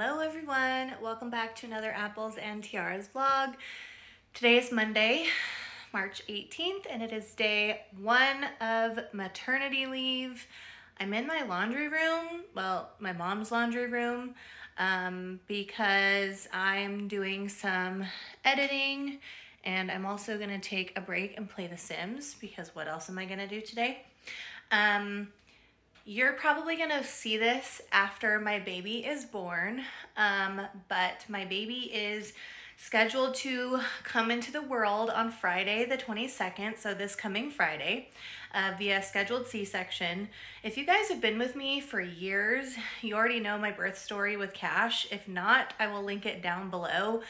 Hello everyone, welcome back to another Apples and Tiaras vlog. Today is Monday, March 18th, and it is day one of maternity leave. I'm in my laundry room, well, my mom's laundry room, um, because I'm doing some editing and I'm also gonna take a break and play The Sims because what else am I gonna do today? Um, you're probably gonna see this after my baby is born, um, but my baby is scheduled to come into the world on Friday the 22nd, so this coming Friday, uh, via scheduled C-section. If you guys have been with me for years, you already know my birth story with Cash. If not, I will link it down below.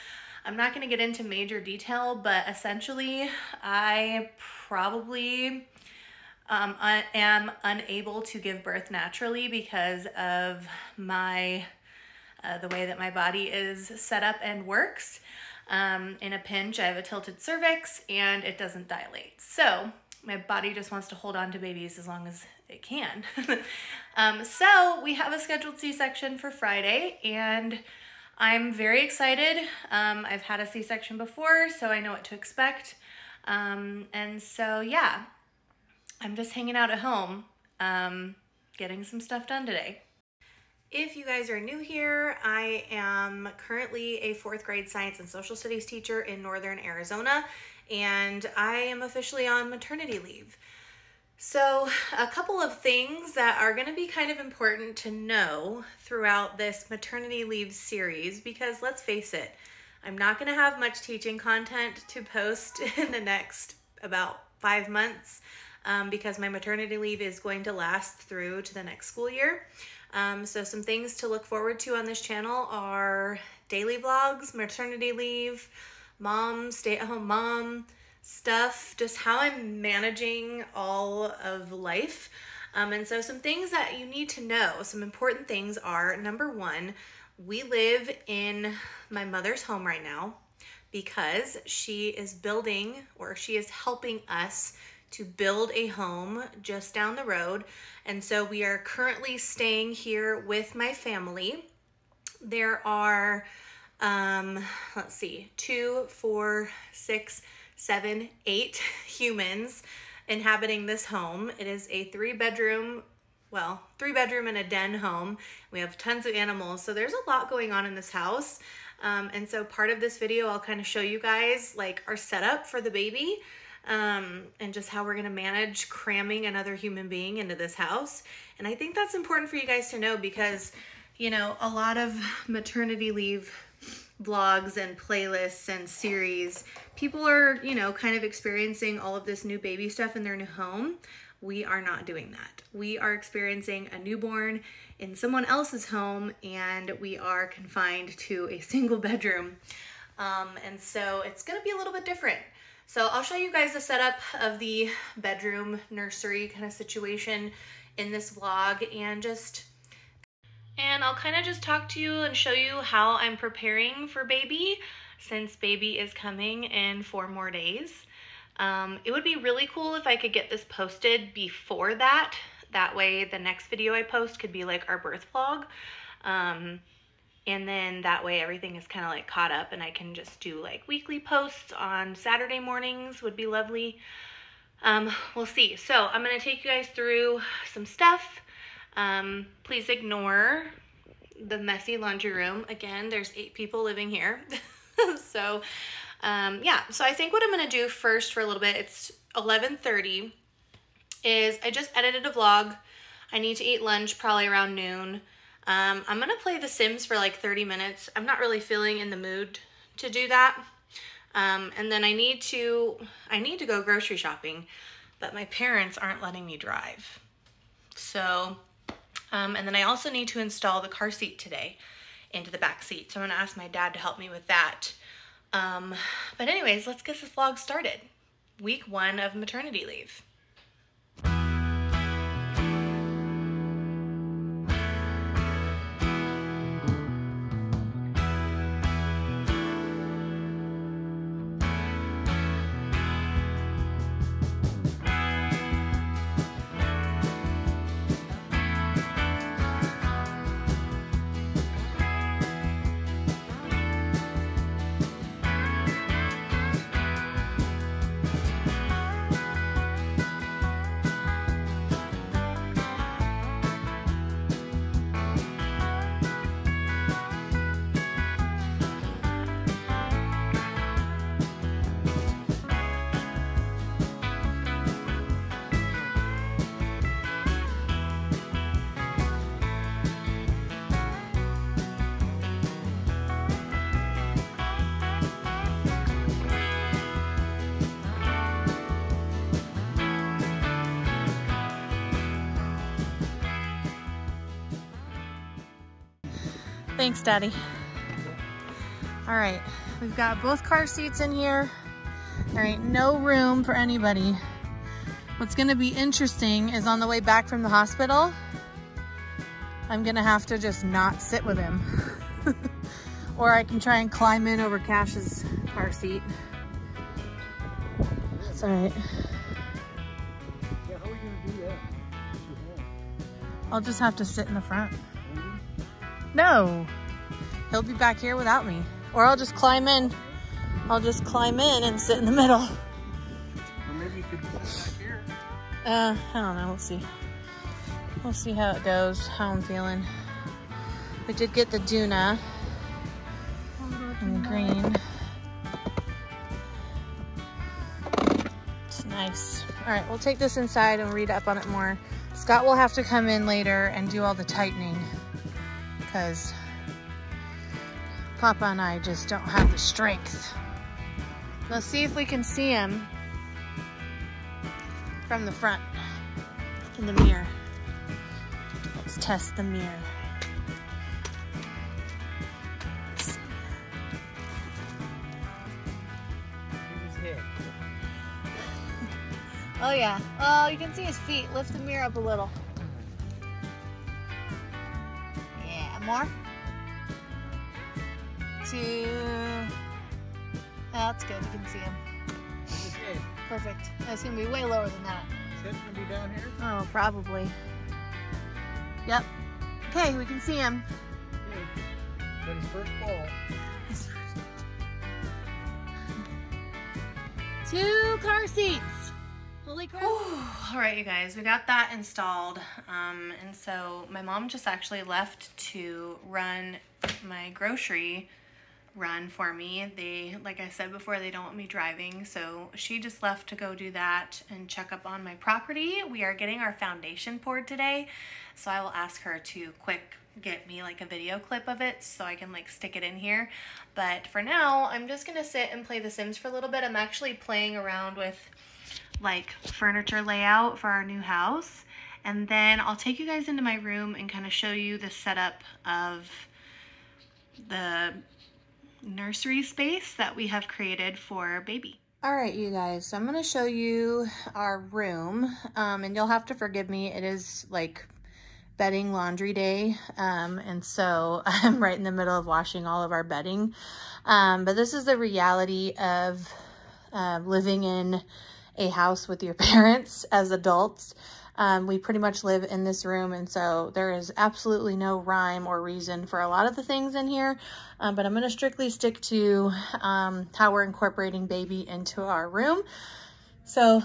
I'm not gonna get into major detail, but essentially I probably um, I am unable to give birth naturally because of my uh, the way that my body is set up and works. Um, in a pinch, I have a tilted cervix and it doesn't dilate. So my body just wants to hold on to babies as long as it can. um, so we have a scheduled C-section for Friday and I'm very excited. Um, I've had a C-section before, so I know what to expect. Um, and so yeah, I'm just hanging out at home, um, getting some stuff done today. If you guys are new here, I am currently a fourth grade science and social studies teacher in Northern Arizona, and I am officially on maternity leave. So, a couple of things that are going to be kind of important to know throughout this maternity leave series because let's face it, I'm not going to have much teaching content to post in the next about five months um, because my maternity leave is going to last through to the next school year. Um, so some things to look forward to on this channel are daily vlogs, maternity leave, mom, stay-at-home mom stuff, just how I'm managing all of life. Um, and so some things that you need to know, some important things are, number one, we live in my mother's home right now because she is building or she is helping us to build a home just down the road. And so we are currently staying here with my family. There are, um, let's see, two, four, six, seven, eight humans inhabiting this home. It is a three bedroom, well, three bedroom and a den home. We have tons of animals. So there's a lot going on in this house. Um, and so part of this video, I'll kind of show you guys like our setup for the baby um, and just how we're going to manage cramming another human being into this house. And I think that's important for you guys to know because, you know, a lot of maternity leave vlogs and playlists and series, people are, you know, kind of experiencing all of this new baby stuff in their new home. We are not doing that. We are experiencing a newborn in someone else's home and we are confined to a single bedroom. Um, and so it's gonna be a little bit different. So I'll show you guys the setup of the bedroom nursery kind of situation in this vlog and just and I'll kind of just talk to you and show you how I'm preparing for baby since baby is coming in four more days. Um, it would be really cool if I could get this posted before that. That way the next video I post could be like our birth vlog. Um, and then that way everything is kind of like caught up and I can just do like weekly posts on Saturday mornings would be lovely. Um, we'll see. So I'm going to take you guys through some stuff. Um, please ignore the messy laundry room. Again, there's eight people living here. so um, yeah, so I think what I'm going to do first for a little bit, it's 11.30, is I just edited a vlog. I need to eat lunch probably around noon. Um, I'm to play The Sims for like 30 minutes. I'm not really feeling in the mood to do that. Um, and then I need to, I need to go grocery shopping, but my parents aren't letting me drive. So, um, and then I also need to install the car seat today into the back seat. So I'm gonna ask my dad to help me with that. Um, but anyways, let's get this vlog started. Week one of maternity leave. Thanks, Daddy. All right, we've got both car seats in here. There ain't no room for anybody. What's gonna be interesting is on the way back from the hospital, I'm gonna have to just not sit with him. or I can try and climb in over Cash's car seat. That's all right. I'll just have to sit in the front. No, he'll be back here without me. Or I'll just climb in. I'll just climb in and sit in the middle. Or maybe you could sit back here. Uh, I don't know, we'll see. We'll see how it goes, how I'm feeling. We did get the Doona in green. It's nice. All right, we'll take this inside and read up on it more. Scott will have to come in later and do all the tightening because Papa and I just don't have the strength. Let's see if we can see him from the front in the mirror. Let's test the mirror. Oh yeah. Oh, you can see his feet. Lift the mirror up a little. More. Two. Oh, that's good. You can see him. Okay. Perfect. That's gonna be way lower than that. Is gonna be down here? Oh, probably. Yep. Okay, we can see him. Got his first ball. Two car seats. Holy crap. All right, you guys, we got that installed. Um, and so my mom just actually left to run my grocery run for me. They, like I said before, they don't want me driving. So she just left to go do that and check up on my property. We are getting our foundation poured today. So I will ask her to quick get me like a video clip of it so I can like stick it in here. But for now, I'm just gonna sit and play The Sims for a little bit. I'm actually playing around with like furniture layout for our new house. And then I'll take you guys into my room and kind of show you the setup of the nursery space that we have created for baby. All right, you guys, so I'm going to show you our room, um, and you'll have to forgive me. It is like bedding laundry day, um, and so I'm right in the middle of washing all of our bedding. Um, but this is the reality of uh, living in a house with your parents as adults. Um, we pretty much live in this room, and so there is absolutely no rhyme or reason for a lot of the things in here, um, but I'm going to strictly stick to um, how we're incorporating baby into our room. So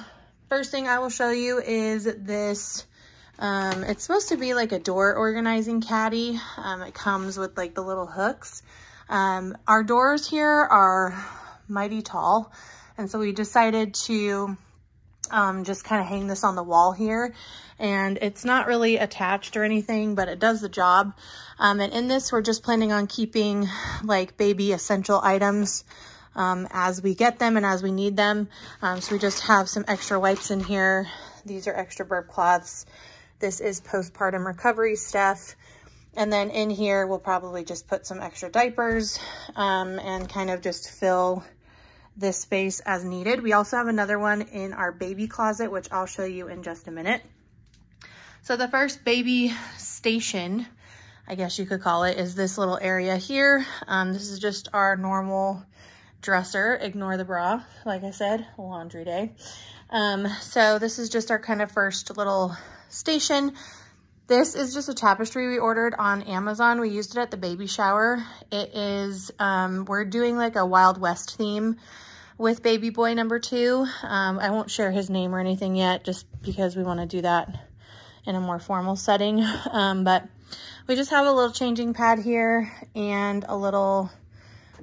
first thing I will show you is this, um, it's supposed to be like a door organizing caddy. Um, it comes with like the little hooks. Um, our doors here are mighty tall, and so we decided to um, just kind of hang this on the wall here. And it's not really attached or anything, but it does the job. Um, and in this, we're just planning on keeping like baby essential items um, as we get them and as we need them. Um, so we just have some extra wipes in here. These are extra burp cloths. This is postpartum recovery stuff. And then in here, we'll probably just put some extra diapers um, and kind of just fill this space as needed. We also have another one in our baby closet, which I'll show you in just a minute. So the first baby station, I guess you could call it, is this little area here. Um, this is just our normal dresser. Ignore the bra, like I said, laundry day. Um, so this is just our kind of first little station. This is just a tapestry we ordered on Amazon. We used it at the baby shower. It is, um, we're doing like a Wild West theme with baby boy number two. Um, I won't share his name or anything yet just because we want to do that in a more formal setting. Um, but we just have a little changing pad here and a little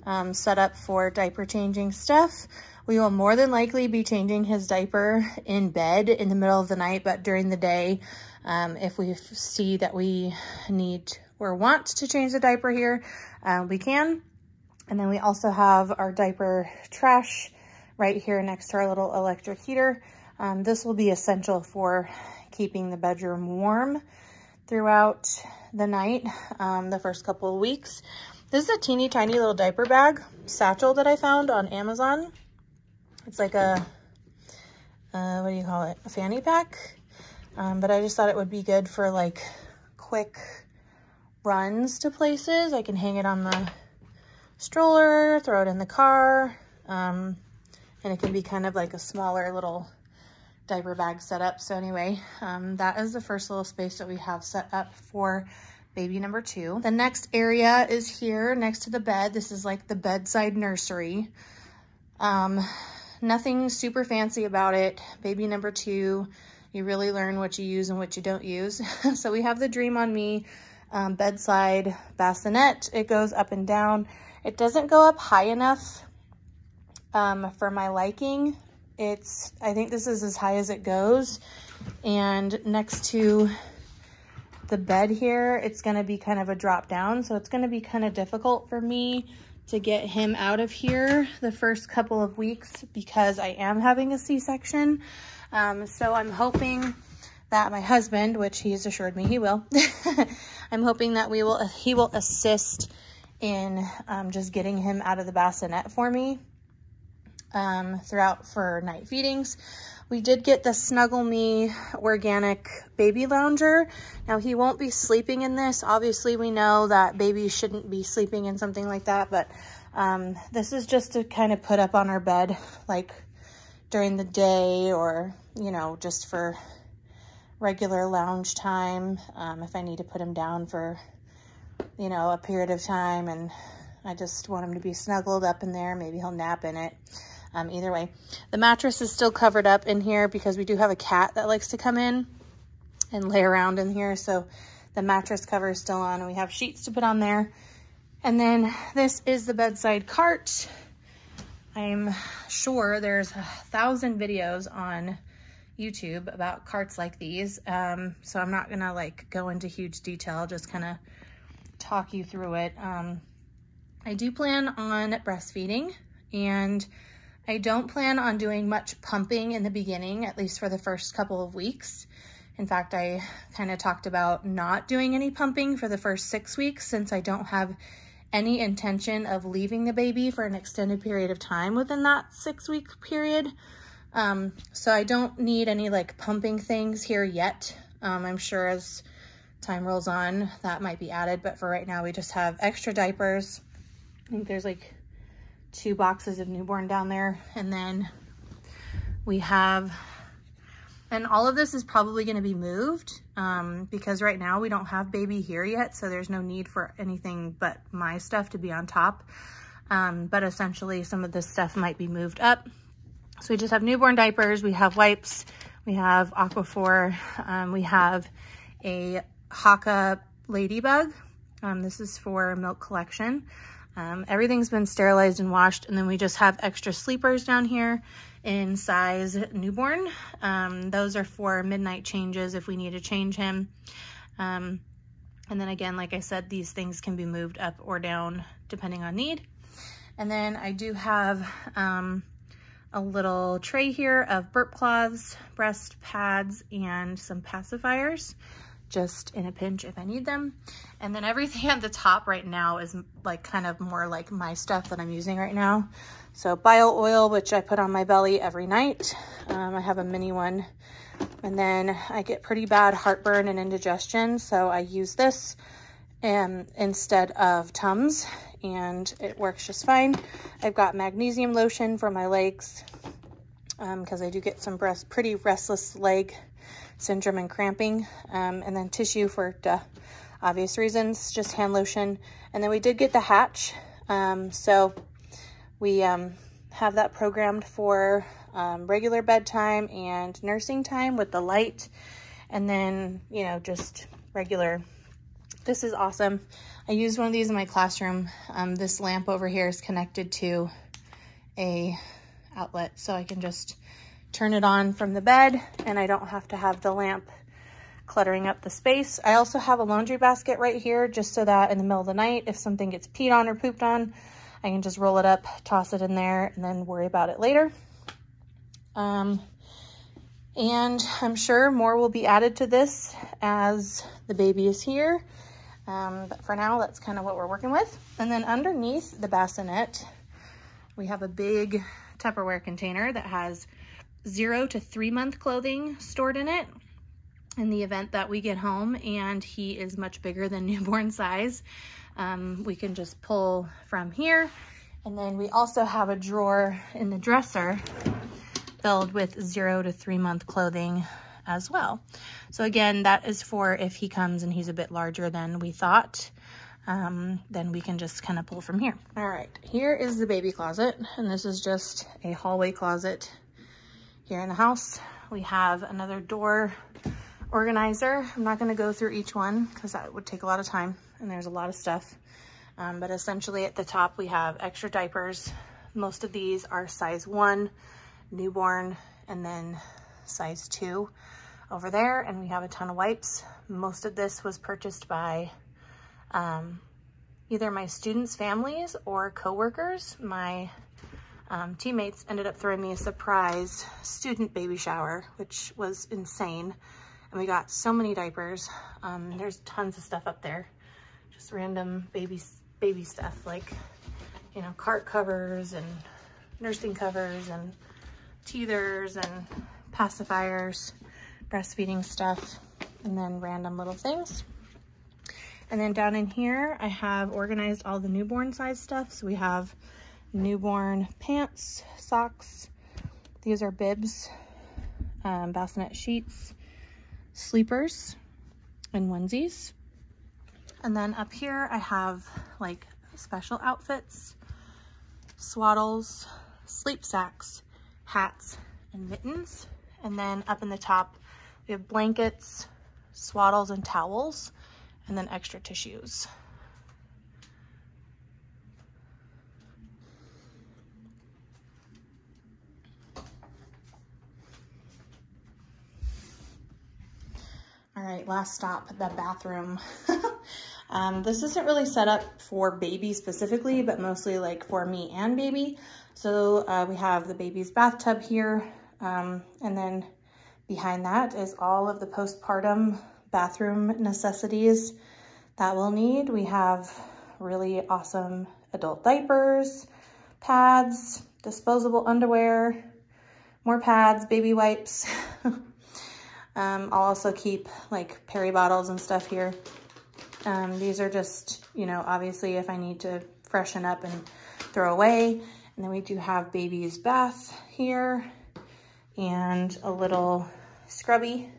um, setup for diaper changing stuff. We will more than likely be changing his diaper in bed in the middle of the night, but during the day, um, if we see that we need or want to change the diaper here, uh, we can. And then we also have our diaper trash right here next to our little electric heater. Um, this will be essential for keeping the bedroom warm. throughout the night, um, the first couple of weeks. This is a teeny tiny little diaper bag satchel that I found on Amazon. It's like a, uh, what do you call it? A fanny pack. Um, but I just thought it would be good for like quick runs to places. I can hang it on the stroller, throw it in the car. Um, and it can be kind of like a smaller little diaper bag setup. So anyway, um, that is the first little space that we have set up for baby number two. The next area is here next to the bed. This is like the bedside nursery. Um, nothing super fancy about it. Baby number two, you really learn what you use and what you don't use. so we have the Dream on Me um, bedside bassinet. It goes up and down. It doesn't go up high enough um, for my liking. It's, I think this is as high as it goes. And next to the bed here, it's gonna be kind of a drop down. So it's gonna be kind of difficult for me to get him out of here the first couple of weeks because I am having a C-section. Um, so I'm hoping that my husband, which he's assured me he will, I'm hoping that we will, he will assist in um, just getting him out of the bassinet for me um, throughout for night feedings. We did get the Snuggle Me organic baby lounger. Now he won't be sleeping in this. Obviously we know that babies shouldn't be sleeping in something like that, but um, this is just to kind of put up on our bed like during the day or, you know, just for regular lounge time. Um, if I need to put him down for, you know, a period of time and I just want him to be snuggled up in there. Maybe he'll nap in it. Um, either way, the mattress is still covered up in here because we do have a cat that likes to come in and lay around in here. So the mattress cover is still on and we have sheets to put on there. And then this is the bedside cart. I'm sure there's a thousand videos on YouTube about carts like these. Um, so I'm not gonna like go into huge detail, just kind of talk you through it. Um, I do plan on breastfeeding and I don't plan on doing much pumping in the beginning, at least for the first couple of weeks. In fact, I kind of talked about not doing any pumping for the first six weeks since I don't have any intention of leaving the baby for an extended period of time within that six week period. Um, so I don't need any like pumping things here yet. Um, I'm sure as time rolls on that might be added, but for right now we just have extra diapers. I think there's like two boxes of newborn down there. And then we have, and all of this is probably gonna be moved um, because right now we don't have baby here yet. So there's no need for anything but my stuff to be on top. Um, but essentially some of this stuff might be moved up. So we just have newborn diapers, we have wipes, we have Aquaphor, um, we have a Haakaa Ladybug. Um, this is for milk collection. Um, everything's been sterilized and washed, and then we just have extra sleepers down here in size newborn. Um, those are for midnight changes if we need to change him. Um, and then again, like I said, these things can be moved up or down depending on need. And then I do have um, a little tray here of burp cloths, breast pads, and some pacifiers just in a pinch if I need them. And then everything at the top right now is like kind of more like my stuff that I'm using right now. So bio oil, which I put on my belly every night. Um, I have a mini one. And then I get pretty bad heartburn and indigestion. So I use this um, instead of Tums and it works just fine. I've got magnesium lotion for my legs because um, I do get some breast, pretty restless leg syndrome and cramping, um, and then tissue for obvious reasons, just hand lotion. And then we did get the hatch. Um, so we um, have that programmed for um, regular bedtime and nursing time with the light. And then, you know, just regular. This is awesome. I used one of these in my classroom. Um, this lamp over here is connected to a outlet. So I can just turn it on from the bed and I don't have to have the lamp cluttering up the space. I also have a laundry basket right here just so that in the middle of the night, if something gets peed on or pooped on, I can just roll it up, toss it in there, and then worry about it later. Um, And I'm sure more will be added to this as the baby is here. Um, but for now, that's kind of what we're working with. And then underneath the bassinet, we have a big Tupperware container that has zero to three month clothing stored in it in the event that we get home and he is much bigger than newborn size. Um, we can just pull from here. And then we also have a drawer in the dresser filled with zero to three month clothing as well. So again, that is for if he comes and he's a bit larger than we thought, um, then we can just kind of pull from here. All right, here is the baby closet. And this is just a hallway closet here in the house. We have another door organizer. I'm not gonna go through each one because that would take a lot of time and there's a lot of stuff. Um, but essentially at the top we have extra diapers. Most of these are size one, newborn, and then size two over there. And we have a ton of wipes. Most of this was purchased by um, either my students' families or coworkers. My um, teammates ended up throwing me a surprise student baby shower, which was insane. And we got so many diapers. Um, there's tons of stuff up there. Just random baby baby stuff like, you know, cart covers and nursing covers and teethers and pacifiers, breastfeeding stuff, and then random little things. And then down in here, I have organized all the newborn size stuff. So we have newborn pants, socks. These are bibs, um, bassinet sheets, sleepers, and onesies. And then up here I have like special outfits, swaddles, sleep sacks, hats, and mittens. And then up in the top, we have blankets, swaddles, and towels, and then extra tissues. All right, last stop, the bathroom. Um, this isn't really set up for baby specifically, but mostly like for me and baby. So uh, we have the baby's bathtub here. Um, and then behind that is all of the postpartum bathroom necessities that we'll need. We have really awesome adult diapers, pads, disposable underwear, more pads, baby wipes. um, I'll also keep like peri bottles and stuff here. Um, these are just, you know, obviously if I need to freshen up and throw away. And then we do have baby's bath here and a little scrubby.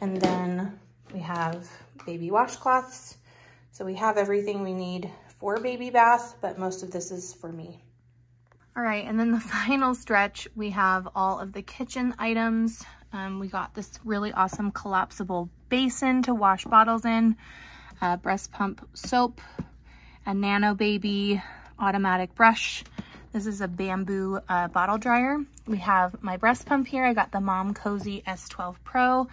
And then we have baby washcloths. So we have everything we need for baby bath, but most of this is for me. All right, and then the final stretch, we have all of the kitchen items. Um, we got this really awesome collapsible basin to wash bottles in uh, breast pump soap, a Nano Baby automatic brush. This is a bamboo uh, bottle dryer. We have my breast pump here. I got the Momcozy S12 Pro.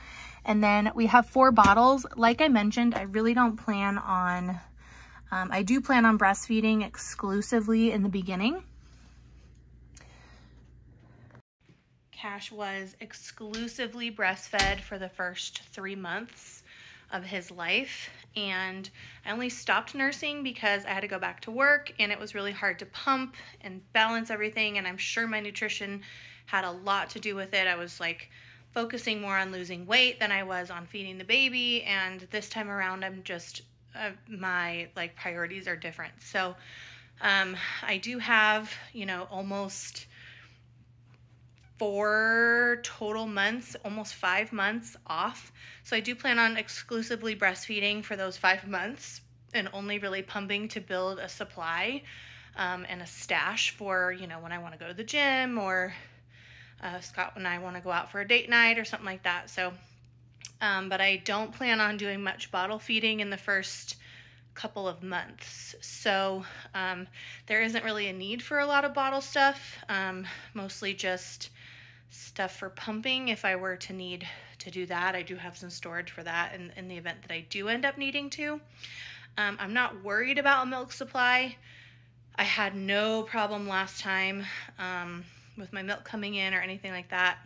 And then we have four bottles. Like I mentioned, I really don't plan on, um, I do plan on breastfeeding exclusively in the beginning. Cash was exclusively breastfed for the first three months of his life. And I only stopped nursing because I had to go back to work and it was really hard to pump and balance everything. And I'm sure my nutrition had a lot to do with it. I was like focusing more on losing weight than I was on feeding the baby. And this time around, I'm just, uh, my like priorities are different. So um, I do have, you know, almost four total months, almost five months off. So I do plan on exclusively breastfeeding for those five months and only really pumping to build a supply um, and a stash for, you know, when I want to go to the gym or uh, Scott and I want to go out for a date night or something like that. So, um, but I don't plan on doing much bottle feeding in the first couple of months. So um, there isn't really a need for a lot of bottle stuff, um, mostly just stuff for pumping if I were to need to do that. I do have some storage for that in, in the event that I do end up needing to. Um, I'm not worried about a milk supply. I had no problem last time um, with my milk coming in or anything like that.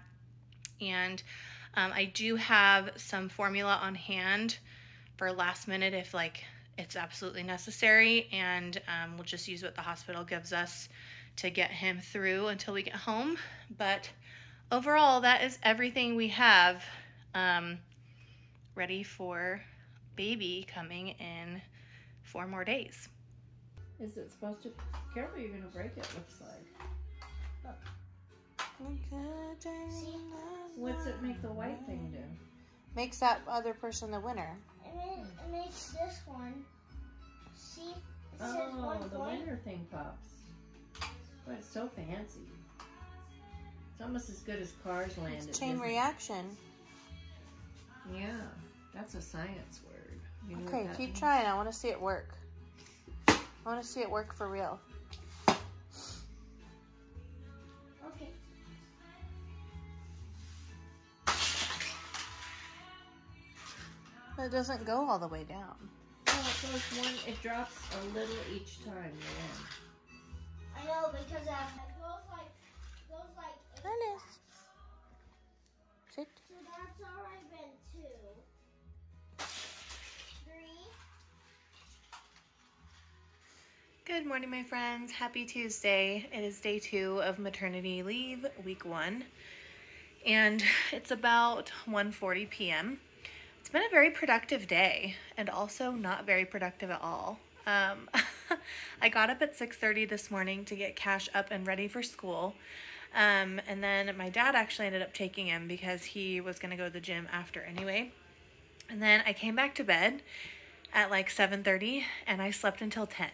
And um, I do have some formula on hand for last minute if like it's absolutely necessary. And um, we'll just use what the hospital gives us to get him through until we get home. But overall, that is everything we have um, ready for baby coming in four more days. Is it supposed to? Careful, you're gonna break it. Looks like. What's it make the white thing do? Makes that other person the winner. It, ma- it makes this one. See? It says Oh, one the point. winner thing pops. But it's so fancy. It's almost as good as Cars Land. It's chain Disney. reaction. Yeah, that's a science word. You know Okay, keep means? trying. I want to see it work. I want to see it work for real. Okay. But it doesn't go all the way down. Oh, it goes one. It drops a little each time you're. I know because I it goes like goes like eight. There it is. Sit. So that's already been two. Three. Good morning, my friends. Happy Tuesday. It is day two of maternity leave, week one. And it's about 1.40 p.m. It's been a very productive day and also not very productive at all. Um, I got up at 6.30 this morning to get Cash up and ready for school. Um, and then my dad actually ended up taking him because he was going to go to the gym after anyway. And then I came back to bed at like 7:30 and I slept until 10.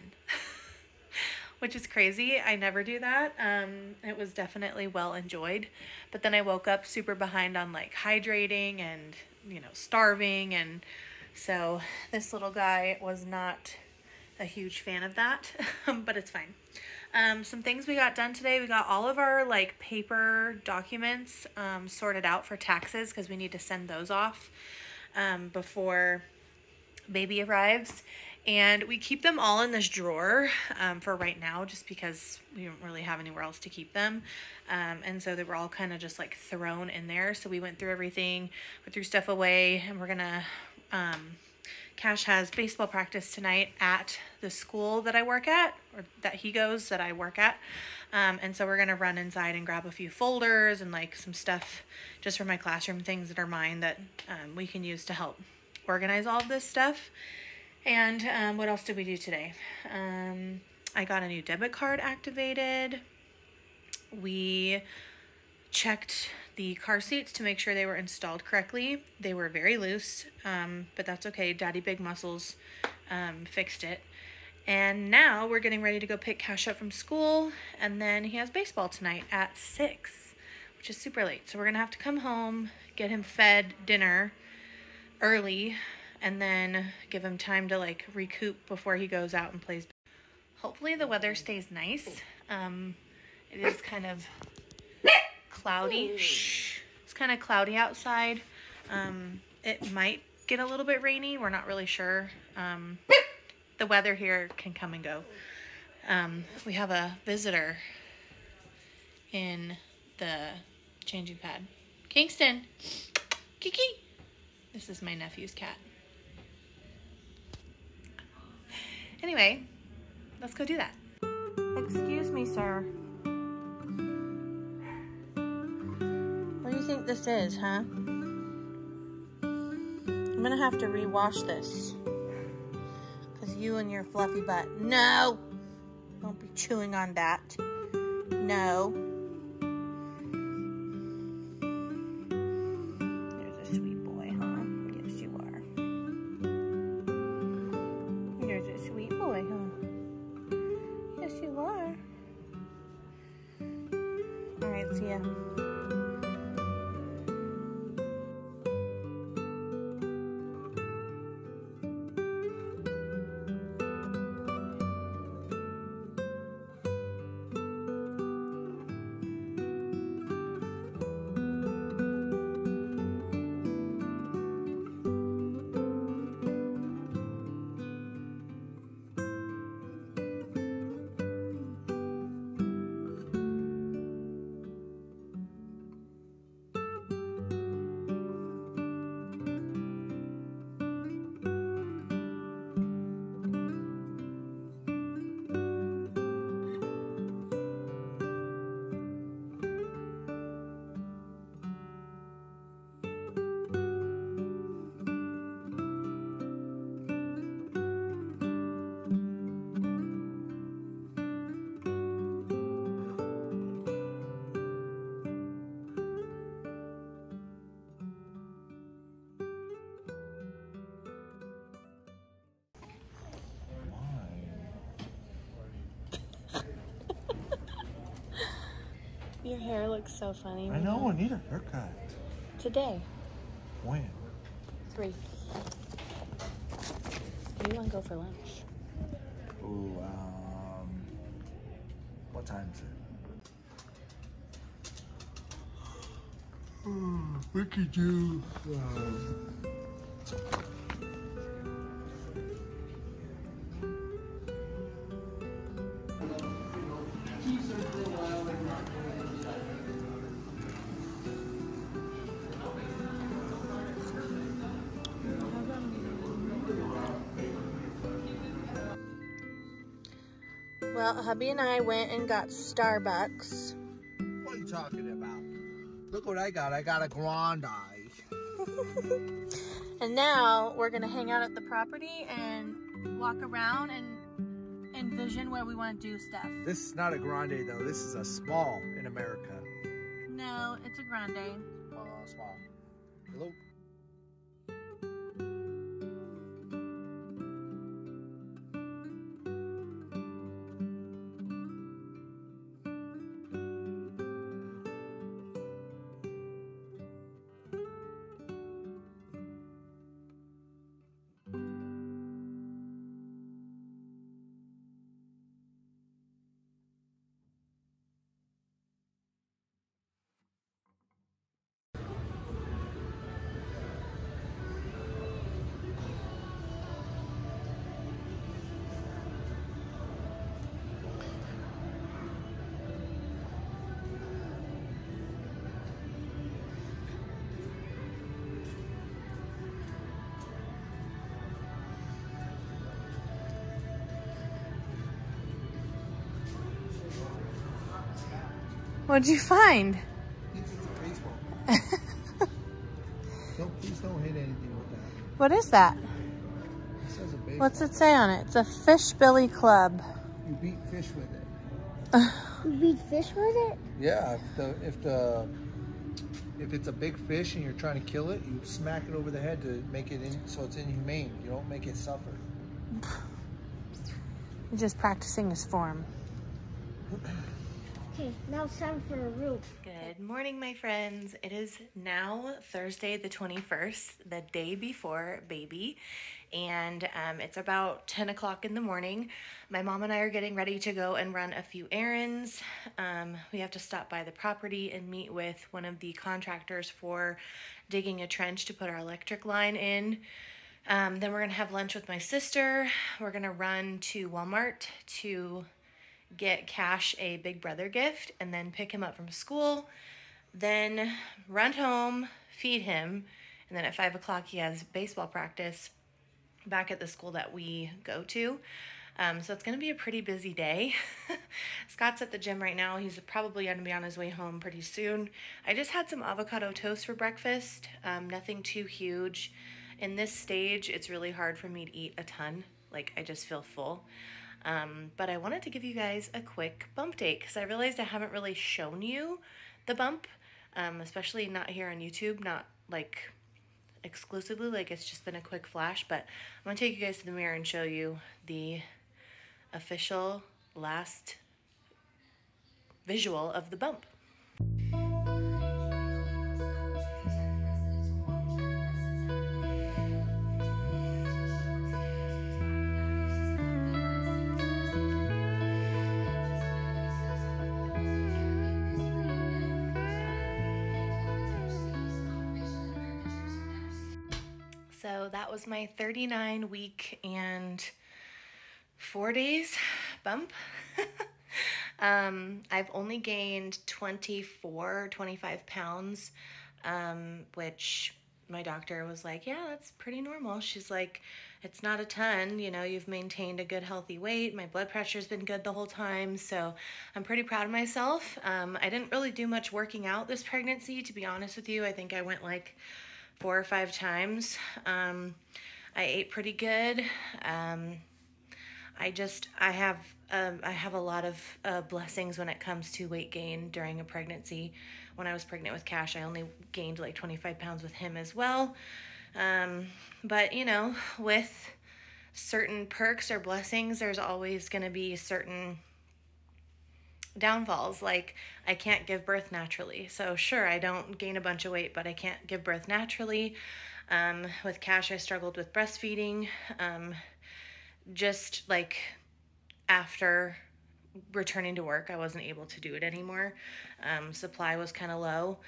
Which is crazy. I never do that. Um, it was definitely well enjoyed. But then I woke up super behind on like hydrating and, you know, starving and so this little guy was not a huge fan of that, but it's fine. Um, some things we got done today. We got all of our like paper documents um, sorted out for taxes because we need to send those off um, before baby arrives. And we keep them all in this drawer um, for right now just because we don't really have anywhere else to keep them. Um, and so they were all kind of just like thrown in there. So we went through everything, we threw stuff away, and we're gonna. Um, Cash has baseball practice tonight at the school that I work at, or that he goes that I work at. Um, and so we're gonna run inside and grab a few folders and like some stuff just for my classroom things that are mine that um, we can use to help organize all of this stuff. And um, what else did we do today? Um, I got a new debit card activated. We checked the car seats to make sure they were installed correctly. They were very loose, um, but that's okay. Daddy Big Muscles um, fixed it. And now we're getting ready to go pick Cash up from school, and then he has baseball tonight at 6, which is super late. So we're going to have to come home, get him fed dinner early, and then give him time to like recoup before he goes out and plays. Hopefully the weather stays nice. Um, it is kind of cloudy. Shh. It's kind of cloudy outside. Um, it might get a little bit rainy. We're not really sure. Um, the weather here can come and go. Um, we have a visitor in the changing pad. Kingston. Kiki. This is my nephew's cat. Anyway, let's go do that. Excuse me, sir. Think this is, huh? I'm gonna have to rewash this. Because you and your fluffy butt. No! Don't be chewing on that. No. There's a sweet boy, huh? Yes, you are. There's a sweet boy, huh? Yes, you are. All right, see ya. Hair looks so funny. I know, I need a haircut. Today, When? three. Do You want to go for lunch? Ooh, um, what time is it? Oh, we could do, um, hubby and I went and got Starbucks. what are you talking about? Look what I got. I got a grande. And now we're gonna hang out at the property and walk around and envision where we want to do stuff. This is not a grande though. This is a small in America. No, it's a grande. Uh, small. Hello. What'd you find? It's a baseball. don't, please don't hit anything with that. What is that? It says a baseball. What's it say on it? It's a Fish Billy Club. You beat fish with it. You beat fish with it? Yeah, if the if the if it's a big fish and you're trying to kill it, you smack it over the head to make it in so it's inhumane. You don't make it suffer. He's just practicing his form. Okay, now it's time for a root. Good morning, my friends. It is now Thursday, the 21st, the day before baby, and um, it's about 10 o'clock in the morning. My mom and I are getting ready to go and run a few errands. Um, we have to stop by the property and meet with one of the contractors for digging a trench to put our electric line in. Um, then we're gonna have lunch with my sister. We're gonna run to Walmart to get Cash a Big Brother gift and then pick him up from school, then run home, feed him, and then at five o'clock he has baseball practice back at the school that we go to. Um, so it's going to be a pretty busy day. Scott's at the gym right now. He's probably going to be on his way home pretty soon. I just had some avocado toast for breakfast. Um, nothing too huge. In this stage, it's really hard for me to eat a ton. Like, I just feel full. Um, but I wanted to give you guys a quick bump date because I realized I haven't really shown you the bump, um, especially not here on YouTube, not like exclusively, like it's just been a quick flash. But I'm to take you guys to the mirror and show you the official last visual of the bump. Was my 39 week and four days bump. um, I've only gained 24, 25 pounds, um, which my doctor was like, yeah, that's pretty normal. She's like, it's not a ton, you know, you've maintained a good healthy weight. My blood pressure's been good the whole time. So I'm pretty proud of myself. Um, I didn't really do much working out this pregnancy, to be honest with you. I think I went like four or five times. Um, I ate pretty good. Um, I just I have um, I have a lot of uh, blessings when it comes to weight gain during a pregnancy. When I was pregnant with Cash, I only gained like 25 pounds with him as well. Um, but you know, with certain perks or blessings, there's always going to be certain downfalls. Like, I can't give birth naturally. So, sure, I don't gain a bunch of weight, but I can't give birth naturally. Um, with Cash, I struggled with breastfeeding. Um, just like after returning to work, I wasn't able to do it anymore. Um, supply was kind of low.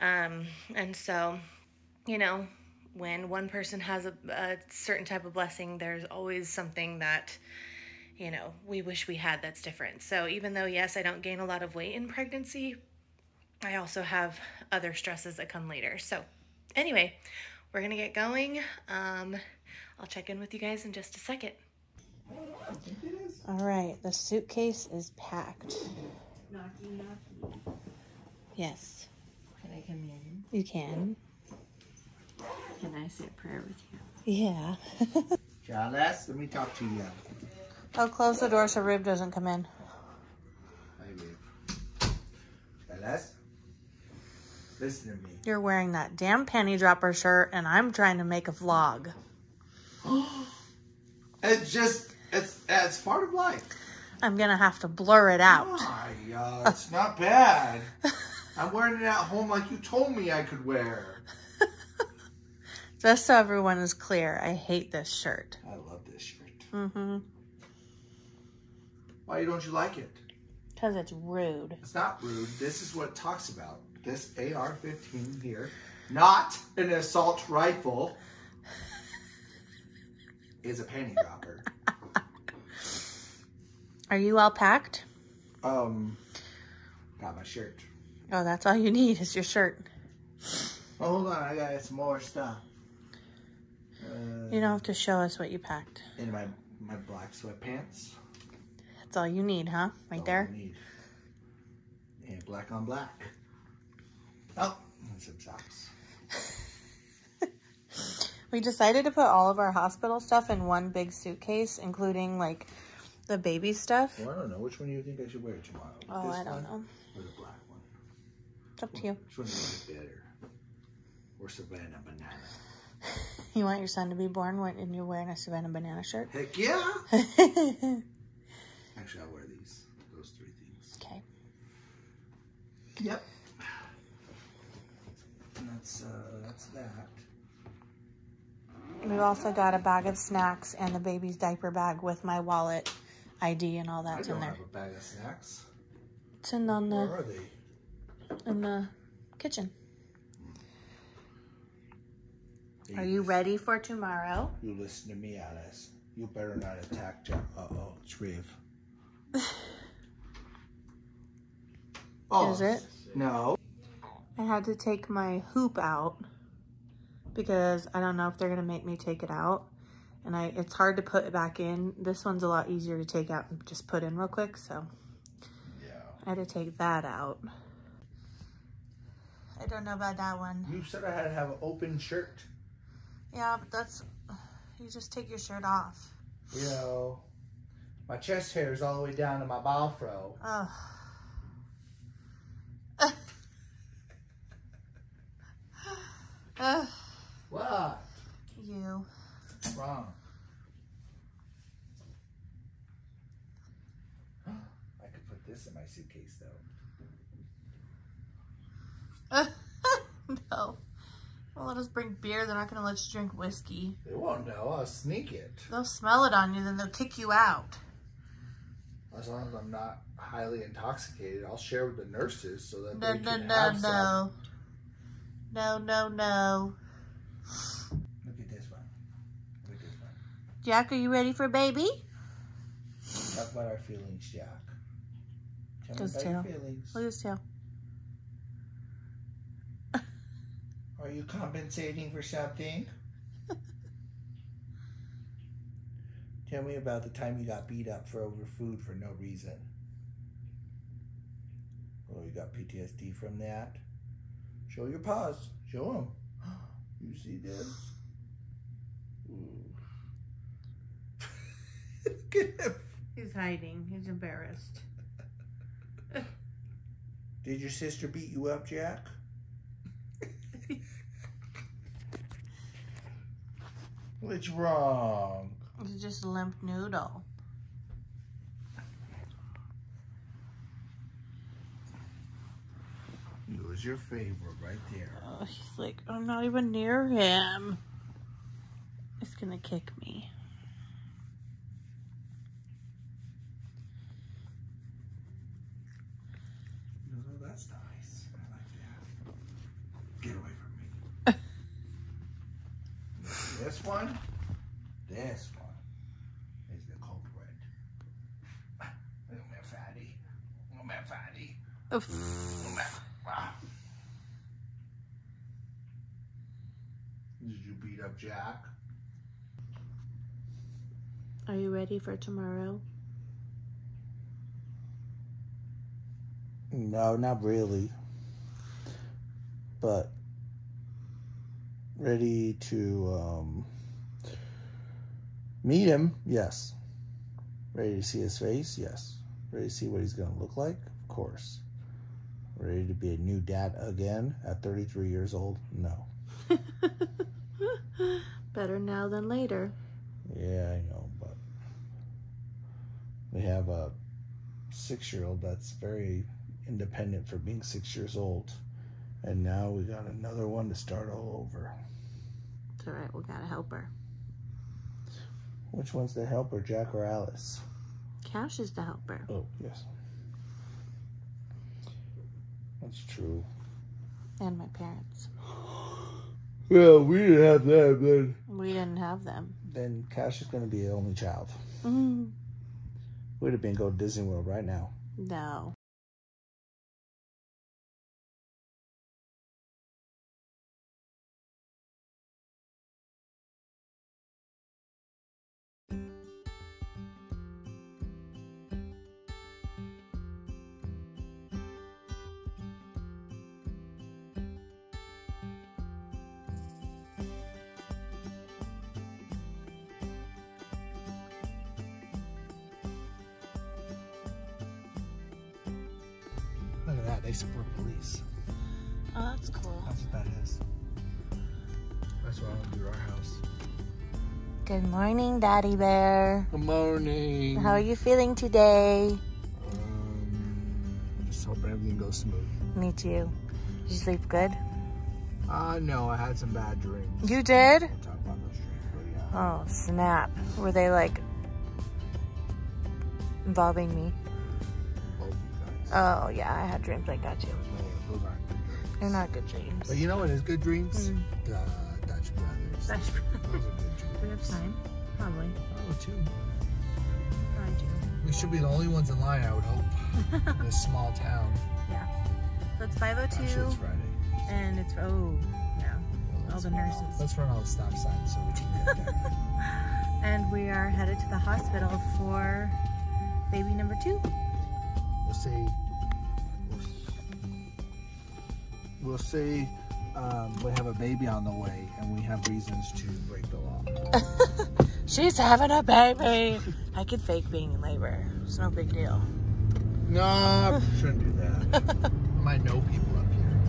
Um, and so, you know, when one person has a, a certain type of blessing, there's always something that, you know, we wish we had that's different. So even though, yes, I don't gain a lot of weight in pregnancy, I also have other stresses that come later. So, anyway, we're gonna get going. Um, I'll check in with you guys in just a second. All right, the suitcase is packed. Knocky, knocky. Yes, Can I come in? you can. Can I say a prayer with you? Yeah. Charles, let me talk to you. I'll close the door so Rib doesn't come in. Hi. Charles, listen to me. You're wearing that damn panty dropper shirt, and I'm trying to make a vlog. It's just, it's, it's part of life. I'm gonna have to blur it out. Why, uh, it's not bad. I'm wearing it at home like you told me I could wear. Just so everyone is clear, I hate this shirt. I love this shirt. Mm-hmm. Why don't you like it? Because it's rude. It's not rude. This is what it talks about. This AR-15 here, not an assault rifle, is a panty dropper. Are you all packed? Um, got my shirt. Oh, that's all you need is your shirt. Oh, hold on, I got some more stuff. Uh, You don't have to show us what you packed. in my my black sweatpants. That's all you need, huh? Right All there? And black on black. Oh, and some socks. We decided to put all of our hospital stuff in one big suitcase, including like the baby stuff. Well, I don't know. Which one do you think I should wear tomorrow? Oh, I don't know. Or the black one? It's up to you. Which one do you like better? Or Savannah Banana? You want your son to be born when and you're wearing a Savannah banana shirt? Heck yeah! Actually, I'll wear these. Those three things. Okay. Yep. And that's, uh, that's that. We've also got a bag of snacks and the baby's diaper bag with my wallet, ID, and all I that's in don't there. have a bag of snacks. It's in on the... Where are they? in the kitchen. You Are you ready for tomorrow? You listen to me, Alice. You better not attack Jack. Uh oh, it's Riv. Oh, Is it? No. I had to take my hoop out because I don't know if they're gonna make me take it out. And I it's hard to put it back in. This one's a lot easier to take out and just put in real quick, so Yeah. I had to take that out. I don't know about that one. You said I had to have an open shirt. Yeah, but that's you just take your shirt off. You know, my chest hair is all the way down to my ball fro. Oh. Ah. Ugh, ah. What? you. Wrong? I could put this in my suitcase though. Ah. no. Well, let us bring beer. They're not going to let you drink whiskey. They won't know. I'll sneak it. They'll smell it on you, then they'll kick you out. As long as I'm not highly intoxicated, I'll share with the nurses so that No, they no, can no, have some. no. No, no, no. Look at this one. Look at this one. Jack, are you ready for baby? Talk about our feelings, Jack. Tell Just me about tell. your feelings. Look at his tail. Are you compensating for something? Tell me about the time you got beat up for over food for no reason. Oh, you got PTSD from that? Show your paws. Show them. You see this? Ooh. Look at him. He's hiding. He's embarrassed. Did your sister beat you up, Jack? What's wrong? It's just limp noodle. He was your favorite right there. Oh, she's like, I'm not even near him. It's gonna kick me. For tomorrow? No, not really. But ready to um, meet him, yes. Ready to see his face, yes. Ready to see what he's going to look like, of course. Ready to be a new dad again at 33 years old? No. Better now than later. Yeah, I know, but we have a six year old that's very independent for being six years old. And now we got another one to start all over. It's alright, we got a helper. Which one's the helper, Jack or Alice? Cash is the helper. Oh, yes. That's true. And my parents. Well, we didn't have that, then. We didn't have them. Then Cash is going to be the only child. Mm, We'd have been go to Disney World right now. no. Morning, Daddy Bear. Good morning. How are you feeling today? Um, just hoping everything goes smooth. Me too. Did you sleep good? Uh, no, I had some bad dreams. You did? We'll talk about those dreams, yeah. Oh, snap. Were they like involving me? You. Oh, yeah, I had dreams like that too. No, those aren't good dreams. They're not good dreams. But you know what is good dreams? Mm. The Dutch Brothers. That's Those are good dreams. we have time. Probably. Oh, two. Probably do. We should be the only ones in line, I would hope. in this small town. Yeah. So it's oh Actually, it's 502 Friday. and it's, oh, no. Well, All the nurses. Let's run all the stop signs so we can get there. And we are headed to the hospital for baby number two. we'll say we'll, we'll say um, we have a baby on the way and we have reasons to break the law She's having a baby. I could fake being in labor. It's no big deal. no I shouldn't do that I might know people up here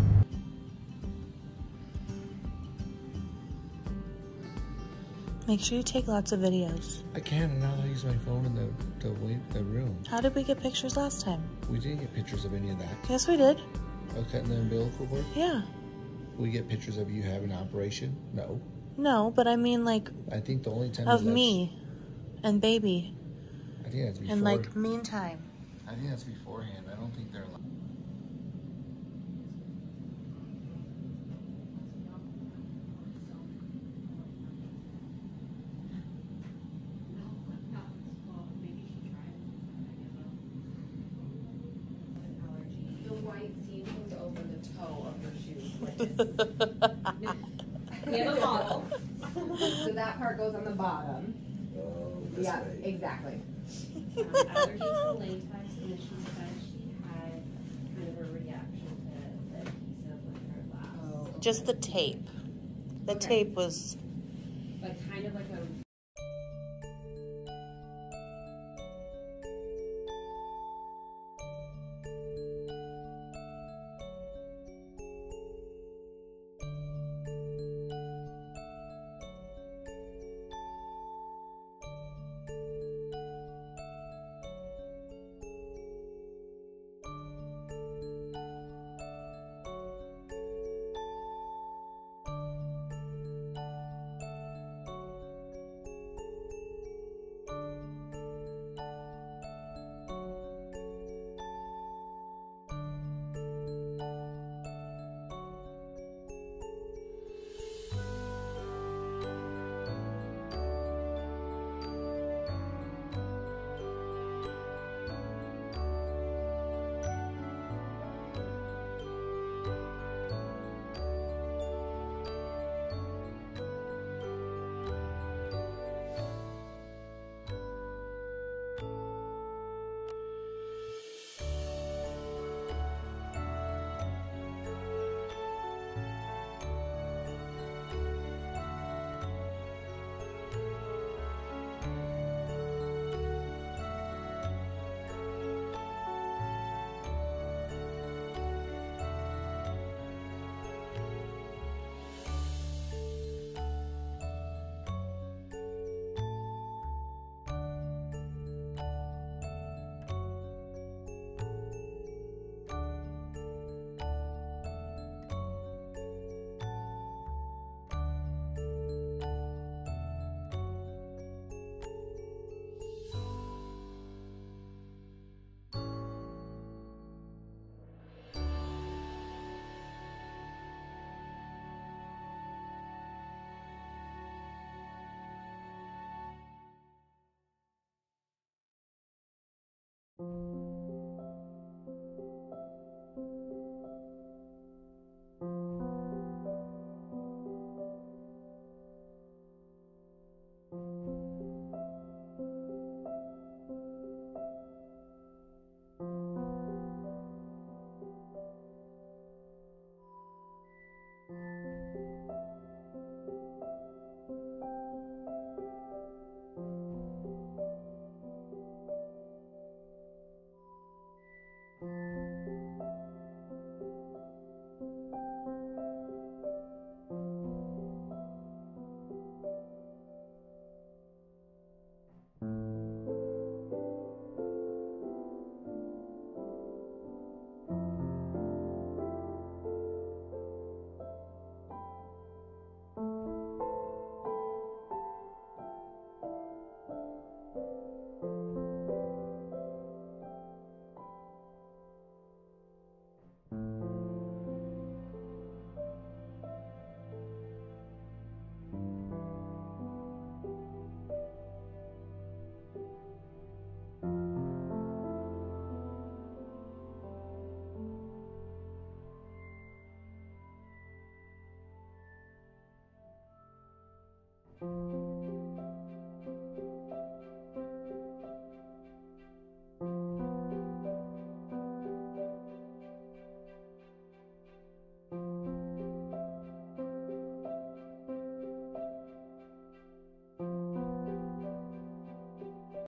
Make sure you take lots of videos. I can and I'll use my phone in the the, the room How did we get pictures last time? we didn't get pictures of any of that Yes, we did. of cutting the umbilical cord Yeah. We get pictures of you having an operation? No. No, but I mean like I think the only time of me and baby. I think that's before and like meantime. I think that's beforehand. I don't think they're allowed. The white seam comes over the toe of her shoe, which is. We have a model, so that part goes on the bottom. Oh, Yeah, exactly. um, allergies to latex, and she said she had kind of a reaction to the adhesive with her last. Oh, Just the tape. The Okay. tape was Bye.